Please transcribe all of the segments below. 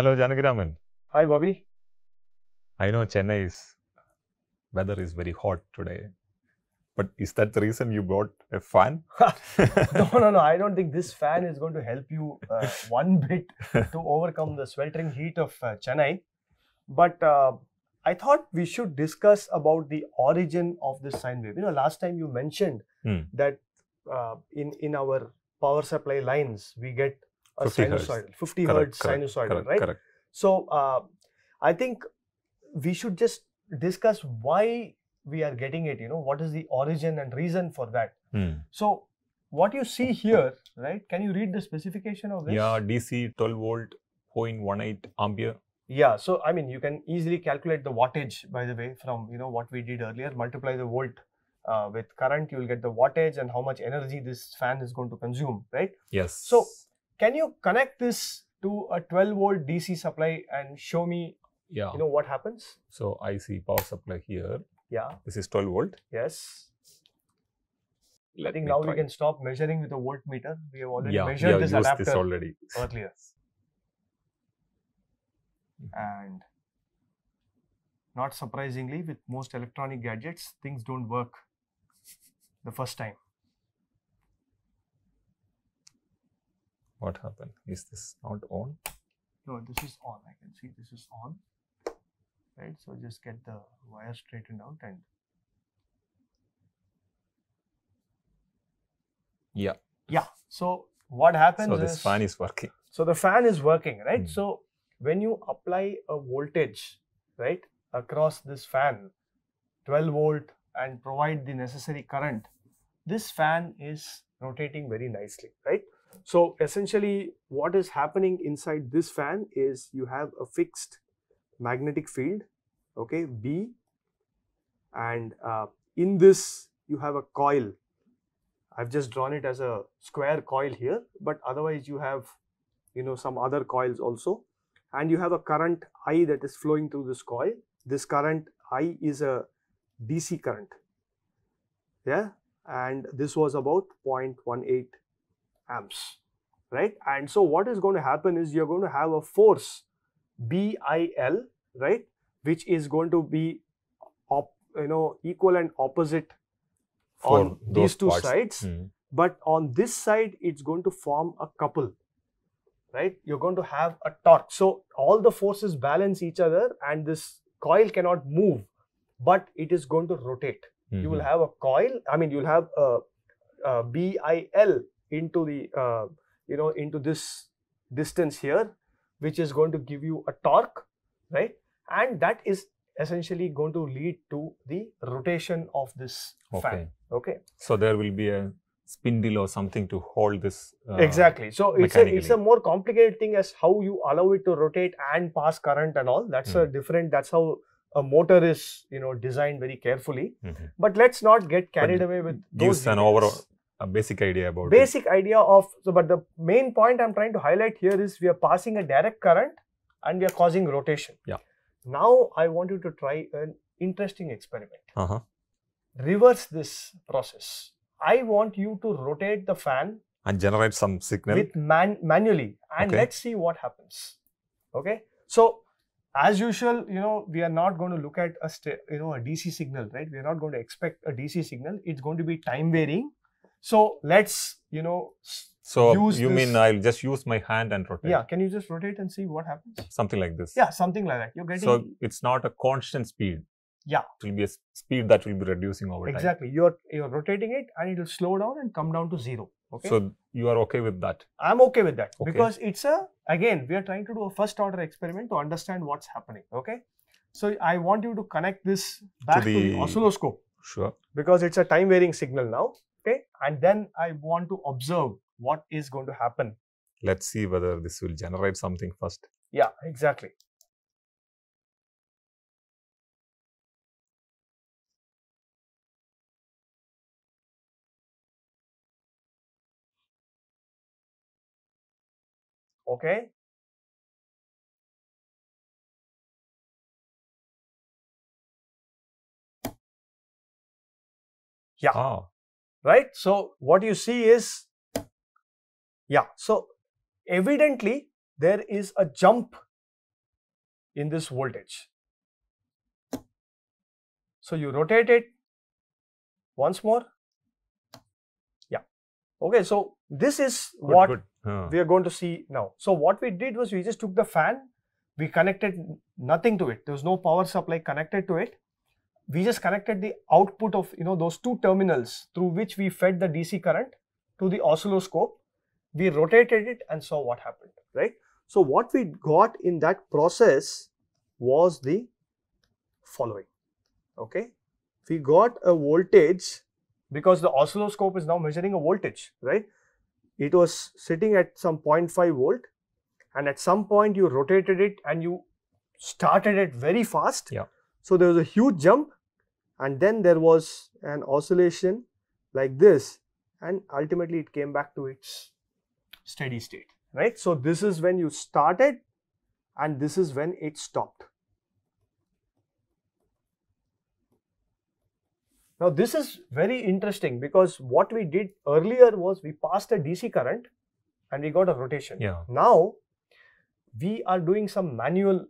Hello, Janakiraman. Hi, Bobby. I know Chennai's weather is very hot today, but is that the reason you bought a fan? no, no, no. I don't think this fan is going to help you uh, one bit to overcome the sweltering heat of uh, Chennai. But uh, I thought we should discuss about the origin of this sine wave. You know, last time you mentioned Hmm. that uh, in in our power supply lines we get a 50 hertz. sinusoidal, 50 Correct, hertz sinusoidal, correct, right? correct. So uh, I think we should just discuss why we are getting it. You know, what is the origin and reason for that? Hmm. So what you see here, right? Can you read the specification of this? Yeah, DC 12 volt, 0.18 ampere. Yeah. So I mean, you can easily calculate the wattage. By the way, from you know what we did earlier, multiply the volt uh, with current, you will get the wattage and how much energy this fan is going to consume, right? Yes. So can you connect this to a 12 volt DC supply and show me, yeah. you know, what happens? so I see power supply here. Yeah. This is 12 volt. Yes. I think now try. we can stop measuring with a voltmeter. We have already yeah, measured have this adapter this already. earlier. Mm-hmm. And not surprisingly, with most electronic gadgets, things don't work the first time. What happened? Is this not on? No, this is on. I can see this is on. Right. So just get the wire straightened out and Yeah. yeah. So what happens So is this fan is working. So the fan is working, right? Hmm. So when you apply a voltage, right, across this fan, 12 volt, and provide the necessary current, this fan is rotating very nicely, right? So essentially, what is happening inside this fan is you have a fixed magnetic field, okay, B, and uh, in this you have a coil. I've just drawn it as a square coil here, but otherwise you have you know some other coils also. And you have a current i that is flowing through this coil. This current i is a dc current. Yeah? And this was about 0.18 amps right and so what is going to happen is you're going to have a force bil right which is going to be op, you know equal and opposite on these two parts. sides Hmm. but on this side it's going to form a couple right you're going to have a torque so all the forces balance each other and this coil cannot move but it is going to rotate you will Mhm. have a coil i mean you'll have a, a bil into the uh, you know into this distance here which is going to give you a torque right and that is essentially going to lead to the rotation of this Okay. fan okay So there will be a spindle or something to hold this. uh, exactly so it's a it's a more complicated thing as how you allow it to rotate and pass current and all that's a Hmm. different that's how a motor is you know designed very carefully mhm. but let's not get carried But away with Gives those an details. overall, a basic idea about it. basic idea of so but the main point i'm trying to highlight here is we are passing a direct current and we are causing rotation Yeah. now i want you to try an interesting experiment Uh-huh. reverse this process i want you to rotate the fan And generate some signal. with man manually and Okay. let's see what happens okay so as usual you know we are not going to look at a you know a dc signal right we are not going to expect a dc signal it's going to be time varying so let's you know so use you mean I'll just use my hand and rotate? yeah can you just rotate and see what happens Something like this. yeah something like that you're getting So it's not a constant speed. Yeah. It will be a speed that will be reducing over time. exactly you're you're rotating it and it will slow down and come down to zero okay So you are okay with that? I'm okay with that Okay. because it's a again we are trying to do a first order experiment to understand what's happening. Okay, so I want you to connect this back to the, the- oscilloscope Sure. because it's a time varying signal now. Okay, and then I want to observe what is going to happen. Let's see whether this will generate something first. Yeah, exactly. Okay, Yeah. Ah, right? So what you see is, yeah, so evidently there is a jump in this voltage. So you rotate it once more. Yeah. Okay. So this is Good, what good. Huh. we are going to see now. So what we did was we just took the fan, we connected nothing to it. There was no power supply connected to it. We just connected the output of you know those two terminals through which we fed the DC current to the oscilloscope. We rotated it and saw what happened, right? So what we got in that process was the following. Okay, we got a voltage because the oscilloscope is now measuring a voltage, right? it was sitting at some 0.5 volt and at some point you rotated it and you started it very fast. Yeah. So there was a huge jump and then there was an oscillation like this and ultimately it came back to its steady state, right? So this is when you started and this is when it stopped. Now this is very interesting because what we did earlier was we passed a DC current and we got a rotation. Yeah. Now we are doing some manual,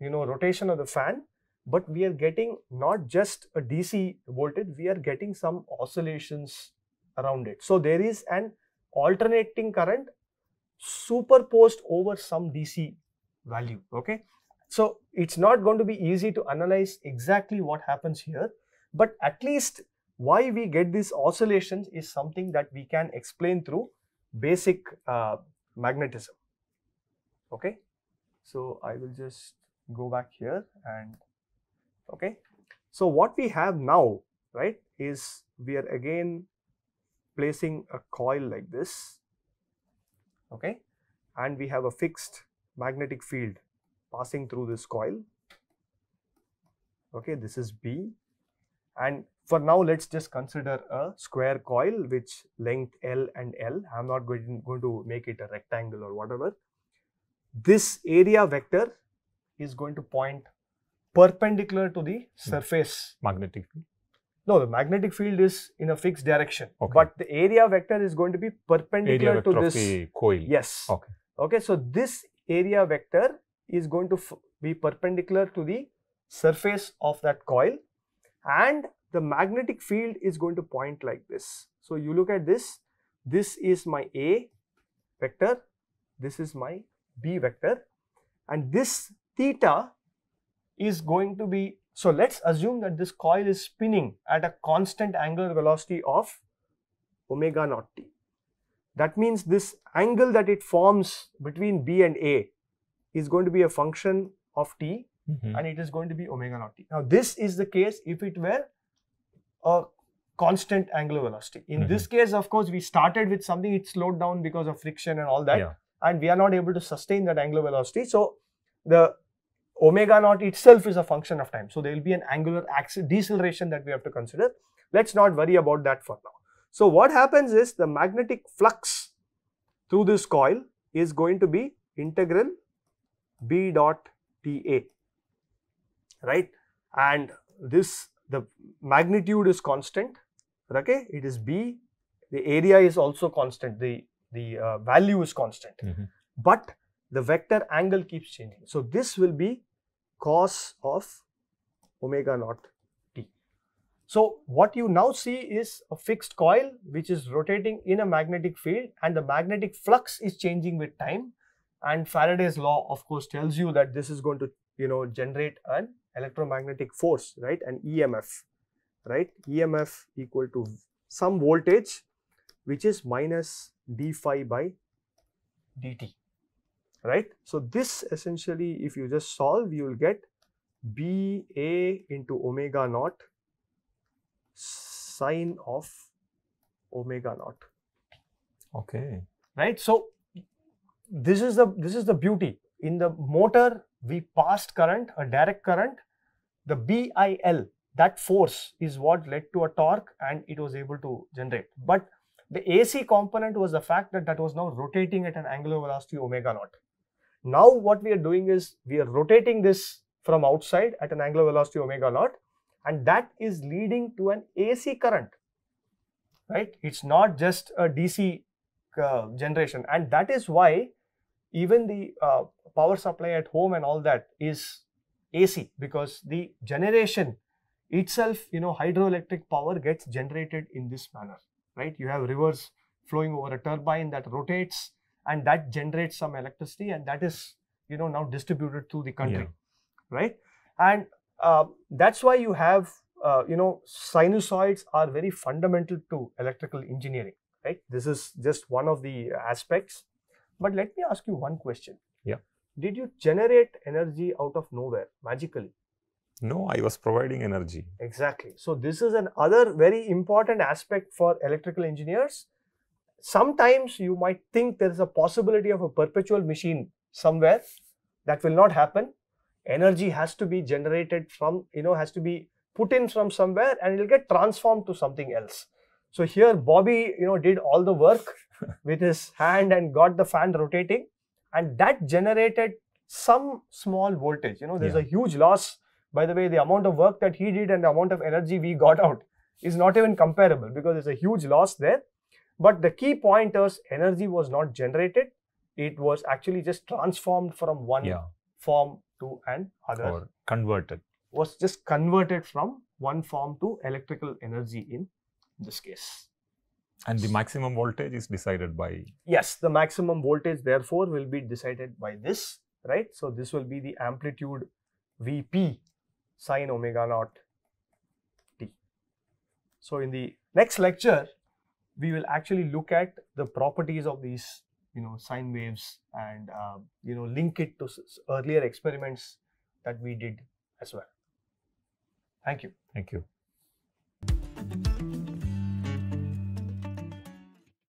you know, rotation of the fan, but we are getting not just a DC voltage, we are getting some oscillations around it. So there is an alternating current superposed over some DC value. Okay. So it's not going to be easy to analyze exactly what happens here, but at least why we get these oscillations is something that we can explain through basic uh, magnetism. Okay. So I will just go back here and okay. So what we have now, right, is we are again placing a coil like this, okay, and we have a fixed magnetic field passing through this coil. Okay, this is B, and for now let's just consider a square coil which length L and L. I'm not going, going to make it a rectangle or whatever. This area vector is going to point perpendicular to the hmm. surface Magnetic. field. no, the magnetic field is in a fixed direction, Okay. but the area vector is going to be perpendicular Area to this. the coil. Yes. Okay. Okay. So this area vector is going to be perpendicular to the surface of that coil, and the magnetic field is going to point like this. So you look at this. This is my A vector. This is my B vector, and this theta is going to be so let's assume that this coil is spinning at a constant angular velocity of omega naught t. That means this angle that it forms between B and A is going to be a function of t Mhm. and it is going to be omega naught t. Now this is the case if it were a constant angular velocity. In this case, of course, we started with something it slowed down because of friction and all that Yeah. and we are not able to sustain that angular velocity. So the omega naught itself is a function of time. So there will be an angular deceleration that we have to consider. Let's not worry about that for now. So what happens is the magnetic flux through this coil is going to be integral B dot dA, right? And this the magnitude is constant, okay? It is B. The area is also constant. The the uh, value is constant Mhm. but the vector angle keeps changing. So this will be cos of omega naught t. So what you now see is a fixed coil which is rotating in a magnetic field and the magnetic flux is changing with time. And Faraday's law of course tells you that this is going to you know generate an electromagnetic force right? An EMF right? EMF equal to some voltage which is minus d phi by dt right? So this essentially if you just solve you will get b a into omega naught sine of omega naught. Okay. right? So this is the this is the beauty. In the motor we passed current a direct current. The bil that force is what led to a torque and it was able to generate. But the ac component was the fact that that was now rotating at an angular velocity omega naught now what we are doing is we are rotating this from outside at an angular velocity omega naught and that is leading to an ac current right it's not just a dc uh, generation and that is why even the uh, power supply at home and all that is AC because the generation itself, you know, hydroelectric power gets generated in this manner, right? You have rivers flowing over a turbine that rotates and that generates some electricity and that is, you know, now distributed through the country, Yeah. right? And uh, that's why you have, uh, you know, sinusoids are very fundamental to electrical engineering, right? This is just one of the aspects. But let me ask you one question. Yeah. Did you generate energy out of nowhere magically? No, I was providing energy. Exactly. So this is another very important aspect for electrical engineers. Sometimes you might think there is a possibility of a perpetual machine somewhere. That will not happen. Energy has to be generated from, you know, has to be put in from somewhere and it will get transformed to something else. So here Bobby, you know, did all the work with his hand and got the fan rotating and that generated some small voltage. You know, there's Yeah. a huge loss by the way, the amount of work that he did and the amount of energy we got out is not even comparable because there's a huge loss there. But the key point is energy was not generated, it was actually just transformed from one Yeah. form to an other, Or converted. was just converted from one form to electrical energy in this case. And the maximum voltage is decided by Yes, the maximum voltage therefore will be decided by this, right? So this will be the amplitude Vp sine omega naught t. So in the next lecture, we will actually look at the properties of these, you know, sine waves and uh, you know link it to earlier experiments that we did as well. Thank you. thank you.